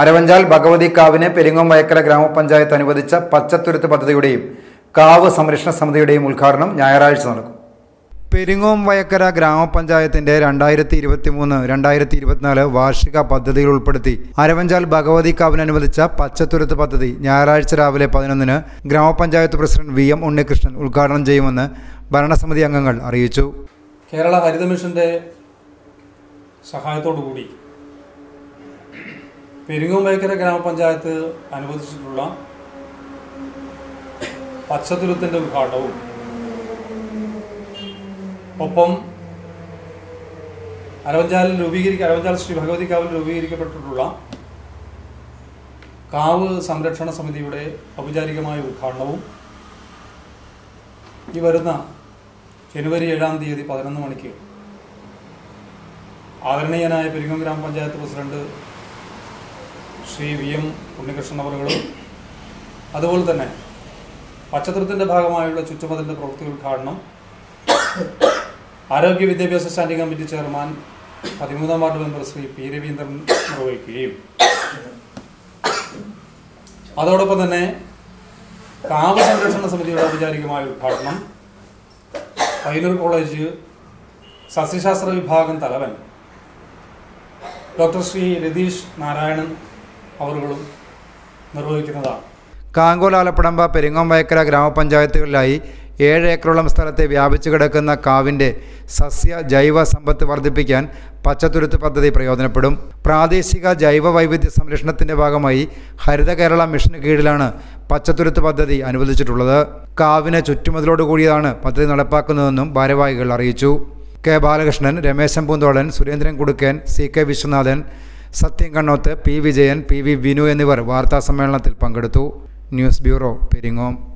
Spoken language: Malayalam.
അരവഞ്ചാൽ ഭഗവതി കാവിനെ പെരിങ്ങോം വയക്കര ഗ്രാമപഞ്ചായത്ത് അനുവദിച്ച പച്ചത്തുരുത്ത് പദ്ധതിയുടെയും കാവ് സംരക്ഷണ സമിതിയുടെയും ഉദ്ഘാടനം ഞായറാഴ്ച നടക്കും. പെരിങ്ങോം വയക്കര ഗ്രാമപഞ്ചായത്തിന്റെ രണ്ടായിരത്തി ഇരുപത്തി മൂന്ന് രണ്ടായിരത്തി ഇരുപത്തിനാല് വാർഷിക പദ്ധതിയിൽ ഉൾപ്പെടുത്തി അരവഞ്ചാൽ ഭഗവതി കാവിന് അനുവദിച്ച പച്ചത്തുരുത്ത് പദ്ധതി ഞായറാഴ്ച രാവിലെ പതിനൊന്നിന് ഗ്രാമപഞ്ചായത്ത് പ്രസിഡന്റ് വി എം ഉണ്ണികൃഷ്ണൻ ഉദ്ഘാടനം ചെയ്യുമെന്ന് ഭരണസമിതി അംഗങ്ങൾ അറിയിച്ചു. കേരള ഹരിത മിഷന്റെ സഹായത്തോടു കൂടി പെരിങ്ങോമ്പേക്കര ഗ്രാമപഞ്ചായത്ത് അനുവദിച്ചിട്ടുള്ള പച്ചതുരുത്തിന്റെ ഉദ്ഘാടനവും ഒപ്പം അരവഞ്ചാലിൽ രൂപീകരിക്ക അരവഞ്ചാൽ ശ്രീ ഭഗവതി കാവിൽ രൂപീകരിക്കപ്പെട്ടിട്ടുള്ള കാവ് സംരക്ഷണ സമിതിയുടെ ഔപചാരികമായ ഉദ്ഘാടനവും ഈ വരുന്ന ജനുവരി ഏഴാം തീയതി പതിനൊന്ന് മണിക്ക് ആദരണീയനായ പെരിങ്ങം ഗ്രാമപഞ്ചായത്ത് president Shri V M Unnikrishnan അവറുകളും അതുപോലെ തന്നെ പച്ചത്തുരത്തിന്റെ ഭാഗമായുള്ള ചുറ്റുമതിലിന്റെ പ്രവൃത്തി ഉദ്ഘാടനം ആരോഗ്യ വിദ്യാഭ്യാസ സ്റ്റാൻഡിംഗ് കമ്മിറ്റി ചെയർമാൻ പതിമൂന്നാം ward member Shri P Raveendran നിർവഹിക്കുകയും. അതോടൊപ്പം തന്നെ കാവ് സംരക്ഷണ സമിതിയുടെ ഔപചാരികമായ ഉദ്ഘാടനം പൈനൂർ കോളേജ് സസ്യശാസ്ത്ര വിഭാഗം തലവൻ ഡോക്ടർ ശ്രീ രതീഷ് നാരായണൻ അവറുകളും നിർവഹിക്കുന്നതാണ്. കാങ്കോൽ ആലപ്പടമ്പ പെരിങ്ങോം വയക്കര ഗ്രാമപഞ്ചായത്തുകളിലായി ഏഴ് ഏക്കറോളം സ്ഥലത്തെ വ്യാപിച്ചു കിടക്കുന്ന കാവിന്റെ സസ്യ ജൈവ സമ്പത്ത് വർദ്ധിപ്പിക്കാൻ പച്ചത്തുരുത്ത് പദ്ധതി പ്രയോജനപ്പെടും. പ്രാദേശിക ജൈവ വൈവിധ്യ സംരക്ഷണത്തിന്റെ ഭാഗമായി ഹരിത കേരള മിഷന് കീഴിലാണ് പച്ചത്തുരുത്ത് പദ്ധതി അനുവദിച്ചിട്ടുള്ളത്. കാവിനെ ചുറ്റുമതിലോട് കൂടിയതാണ് പദ്ധതി നടപ്പാക്കുന്നതെന്നും ഭാരവാഹികൾ അറിയിച്ചു. K Balakrishnan Rameshan Poontholan Surendran Kudukkan C K Viswanathan Sathyam Kannoth P. Vijayan P. V. Vinu എന്നിവർ വാർത്താ സമ്മേളനത്തിൽ പങ്കെടുത്തു. News bureau Peringome.